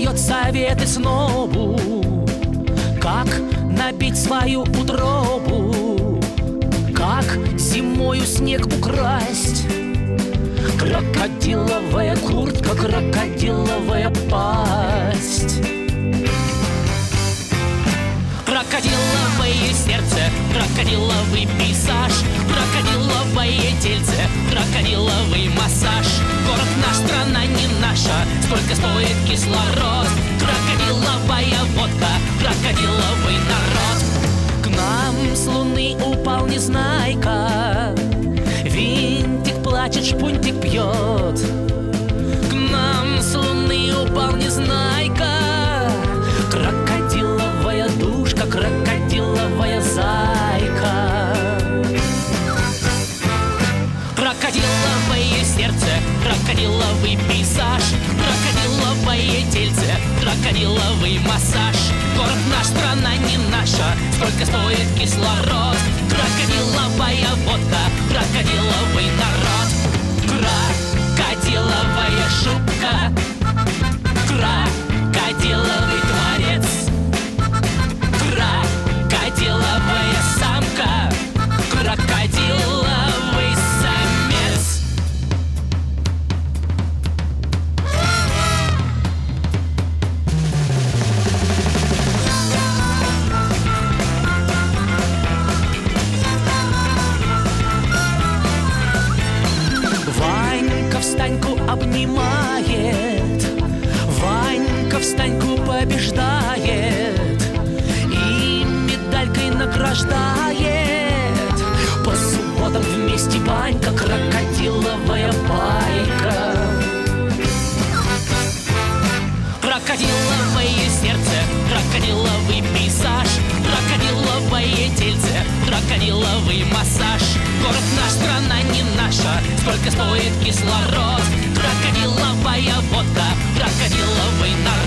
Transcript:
дает советы снобу Как набить свою утробу Как зимою снег украсть. Крокодиловая куртка, крокодиловая пасть. Крокодиловое сердце, крокодиловый пейзаж Крокодиловое тельце, крокодиловый сколько стоит кислород? Крокодиловая водка, крокодиловый народ. К нам с луны упал незнайка Крокодиловое сердце, крокодиловый пейзаж Крокодиловое тельце, крокодиловый массаж. Город наш, страна не наша, сколько стоит кислород. Крокодиловая водка, крокодиловый Встаньку обнимает. Ванька встаньку побеждает И медалькой награждает. По субботам вместе банька Крокодиловая байка. Крокодиловое сердце, крокодиловый пейзаж ваниловый массаж. Город наш, страна не наша Сколько стоит кислород. Крокодиловая водка Крокодиловый народ